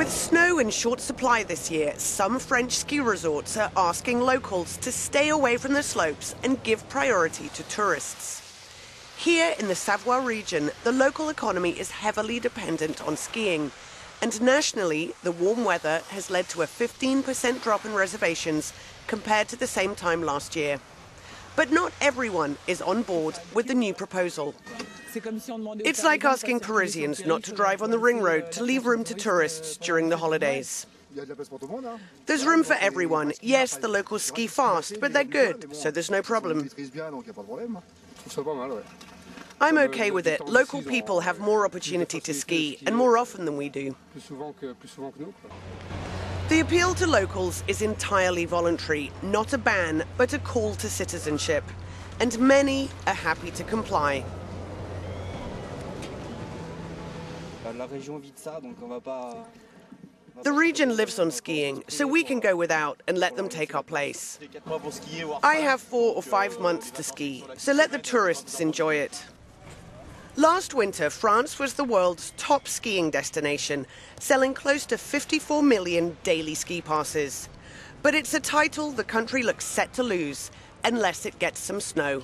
With snow in short supply this year, some French ski resorts are asking locals to stay away from the slopes and give priority to tourists. Here in the Savoie region, the local economy is heavily dependent on skiing. And nationally, the warm weather has led to a 15% drop in reservations compared to the same time last year. But not everyone is on board with the new proposal. It's like asking Parisians not to drive on the ring road to leave room to tourists during the holidays. There's room for everyone. Yes, the locals ski fast, but they're good, so there's no problem. I'm okay with it. Local people have more opportunity to ski, and more often than we do. The appeal to locals is entirely voluntary, not a ban, but a call to citizenship. And many are happy to comply. The region lives on skiing, so we can go without and let them take our place. I have four or five months to ski, so let the tourists enjoy it. Last winter, France was the world's top skiing destination, selling close to 54 million daily ski passes. But it's a title the country looks set to lose unless it gets some snow.